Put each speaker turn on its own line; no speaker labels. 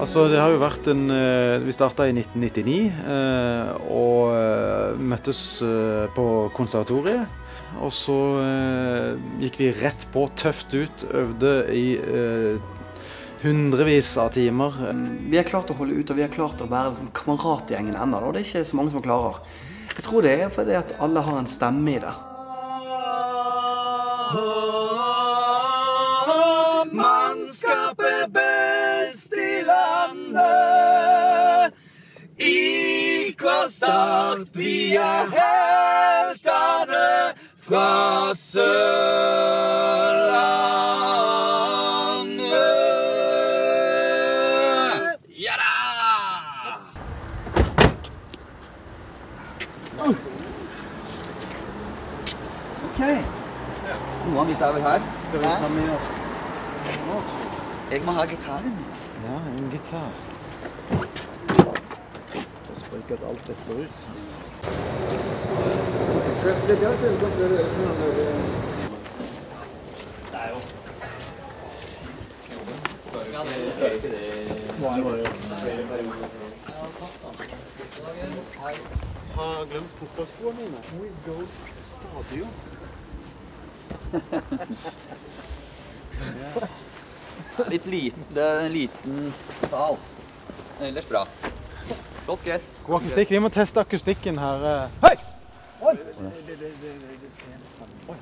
Altså, det har jo vært en eh, Vi starta i 1999 eh, og eh, møttes på konservatoriet. Og så gikk vi rett på, tøft ut, øvde i hundrevis av timer.
Vi har klart å holde ut, og vi har klart å være liksom kameratgjengen ennå. og Det er ikke så mange som klarer. Jeg tror det er fordi at alle har en stemme i det. Mannskapet start vi er heltene fra Sørlandet. Ja da! Ok. Noen av mitt er vel her.
Skal vi ta med oss
Jeg må ha gitaren.
Ja, en gitar. At alt detter ut. Har glemt fotballskoene mine. We go stadion.
Litt liten, det er en liten sal. Ellers bra. Flott gress.
God akustikk. Vi må teste akustikken her. eh. Hei! Oi! Oi.